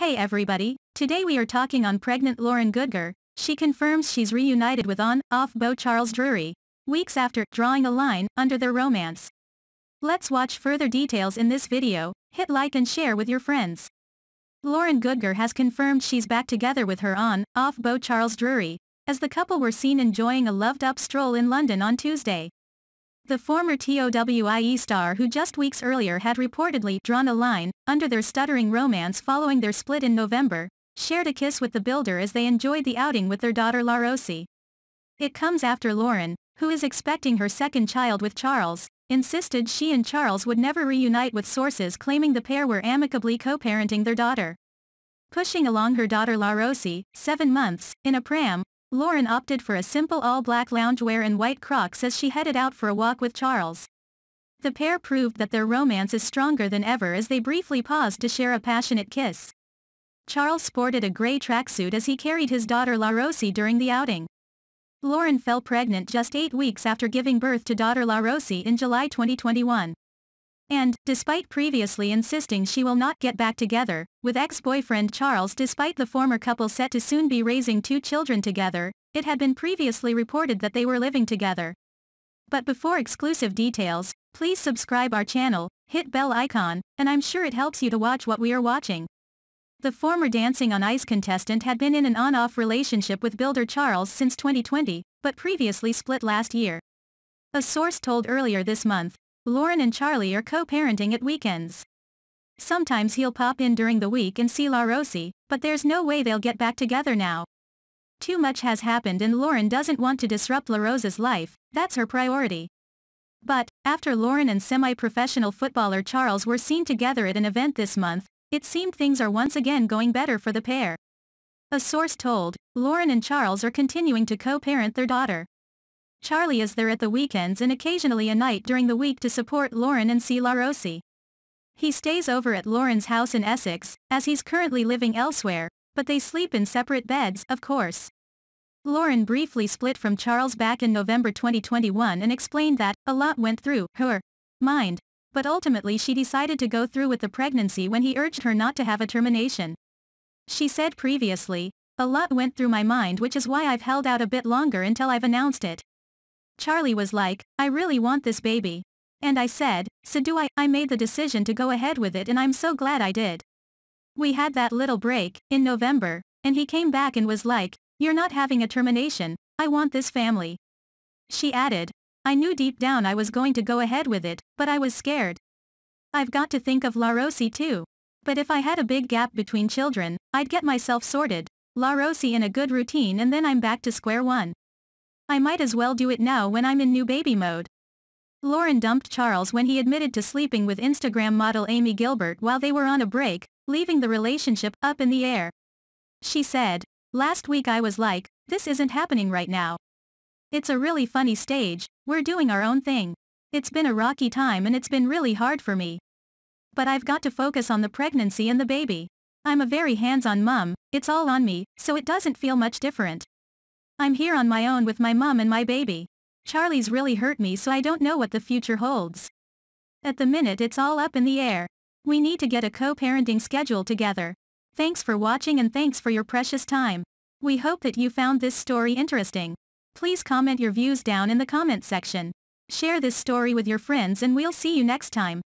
Hey everybody, today we are talking on pregnant Lauren Goodger. She confirms she's reunited with on, off beau Charles Drury, weeks after drawing a line under their romance. Let's watch further details in this video, hit like and share with your friends. Lauren Goodger has confirmed she's back together with her on, off beau Charles Drury, as the couple were seen enjoying a loved-up stroll in London on Tuesday. The former TOWIE star who just weeks earlier had reportedly drawn a line under their stuttering romance following their split in November, shared a kiss with the builder as they enjoyed the outing with their daughter La Rosie. It comes after Lauren, who is expecting her second child with Charles, insisted she and Charles would never reunite with sources claiming the pair were amicably co-parenting their daughter. Pushing along her daughter La Rosie, seven months, in a pram, Lauren opted for a simple all-black loungewear and white crocs as she headed out for a walk with Charles. The pair proved that their romance is stronger than ever as they briefly paused to share a passionate kiss. Charles sported a gray tracksuit as he carried his daughter La Rosie during the outing. Lauren fell pregnant just eight weeks after giving birth to daughter La Rosie in July 2021. And, despite previously insisting she will not get back together, with ex-boyfriend Charles despite the former couple set to soon be raising two children together, it had been previously reported that they were living together. But before exclusive details, please subscribe our channel, hit bell icon, and I'm sure it helps you to watch what we are watching. The former Dancing on Ice contestant had been in an on-off relationship with builder Charles since 2020, but previously split last year. A source told earlier this month, Lauren and Charlie are co-parenting at weekends. Sometimes he'll pop in during the week and see La Rosie, but there's no way they'll get back together now. Too much has happened and Lauren doesn't want to disrupt Larose's life, that's her priority. But, after Lauren and semi-professional footballer Charles were seen together at an event this month, it seemed things are once again going better for the pair. A source told, Lauren and Charles are continuing to co-parent their daughter. Charlie is there at the weekends and occasionally a night during the week to support Lauren and see La Rosie. He stays over at Lauren's house in Essex, as he's currently living elsewhere, but they sleep in separate beds, of course. Lauren briefly split from Charles back in November 2021 and explained that, a lot went through her mind, but ultimately she decided to go through with the pregnancy when he urged her not to have a termination. She said previously, a lot went through my mind which is why I've held out a bit longer until I've announced it. Charlie was like, I really want this baby. And I said, so do I, I made the decision to go ahead with it and I'm so glad I did. We had that little break, in November, and he came back and was like, you're not having a termination, I want this family. She added, I knew deep down I was going to go ahead with it, but I was scared. I've got to think of La Rosie too. But if I had a big gap between children, I'd get myself sorted, La Rosie in a good routine and then I'm back to square one. I might as well do it now when I'm in new baby mode. Lauren dumped Charles when he admitted to sleeping with Instagram model Amy Gilbert while they were on a break, leaving the relationship up in the air. She said, Last week I was like, this isn't happening right now. It's a really funny stage, we're doing our own thing. It's been a rocky time and it's been really hard for me. But I've got to focus on the pregnancy and the baby. I'm a very hands-on mum, it's all on me, so it doesn't feel much different. I'm here on my own with my mum and my baby. Charlie's really hurt me so I don't know what the future holds. At the minute it's all up in the air. We need to get a co-parenting schedule together. Thanks for watching and thanks for your precious time. We hope that you found this story interesting. Please comment your views down in the comment section. Share this story with your friends and we'll see you next time.